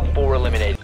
OpFor eliminated.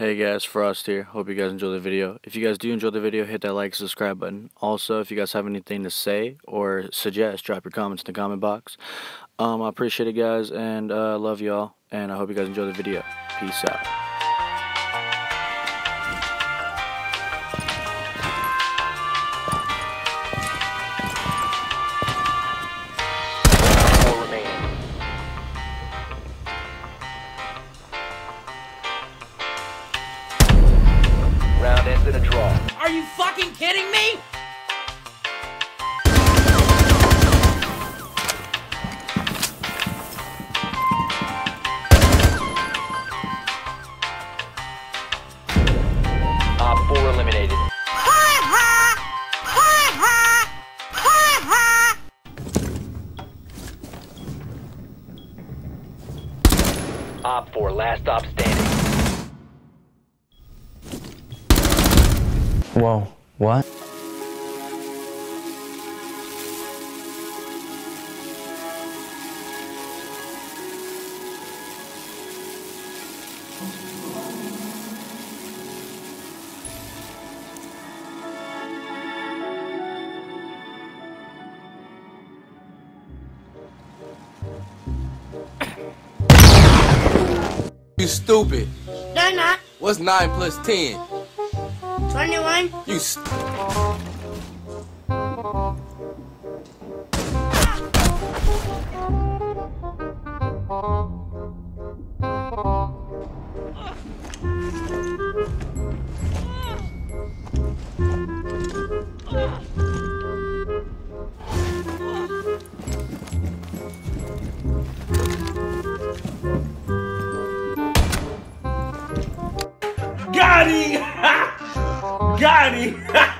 Hey guys, Frost here. Hope you guys enjoy the video. If you guys do enjoy the video, hit that like subscribe button. Also, if you guys have anything to say or suggest, drop your comments in the comment box. Um, I appreciate it guys and uh, love y'all and I hope you guys enjoy the video. Peace out. Are you fucking kidding me? Op 4 eliminated. OpFor, last stop standing. Whoa, what? You stupid. They're not. What's 9 plus 10? 21. You st- Got! Got him!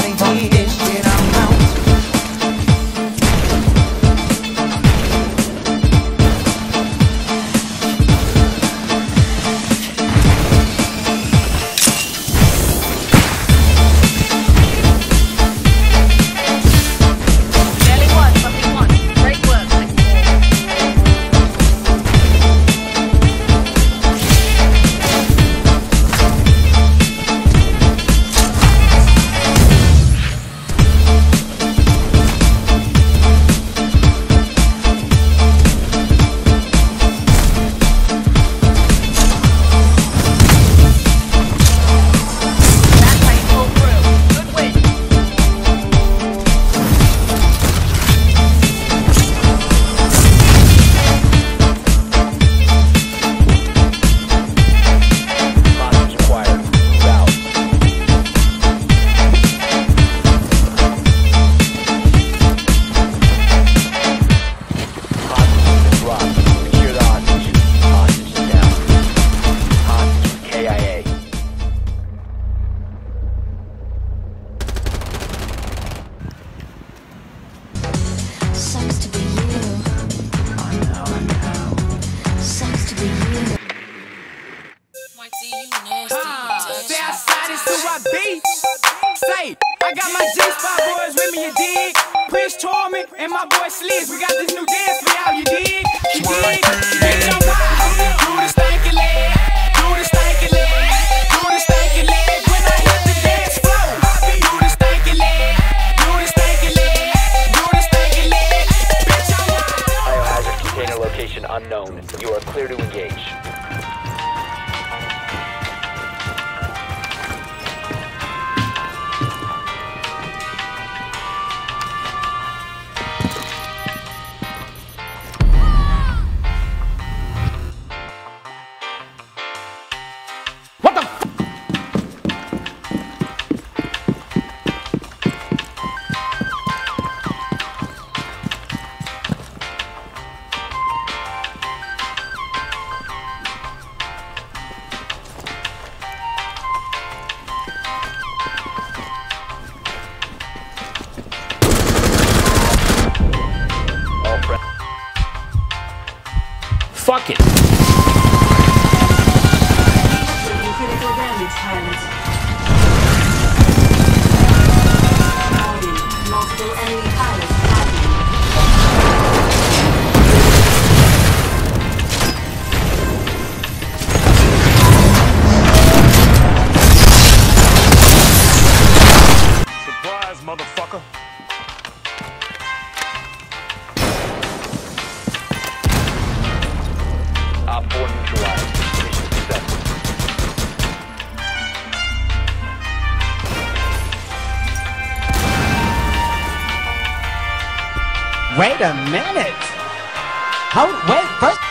Boy Sliz. We got this Fuck Wait a minute. Hold, wait, first.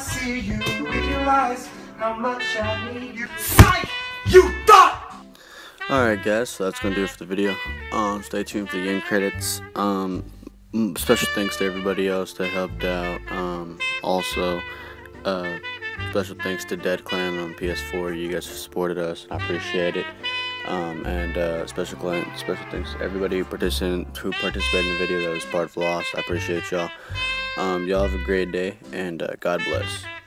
see you, realize how much I need you. Psych! You thought! Alright guys, so that's gonna do it for the video. Um, stay tuned for the end credits. Um, special thanks to everybody else that helped out. Um, also, uh, special thanks to Dead Clan on PS4. You guys supported us. I appreciate it. Um, and uh, special clan, special thanks to everybody who participated who participated in the video that was part of Lost. I appreciate y'all. Um, y'all have a great day and uh, God bless.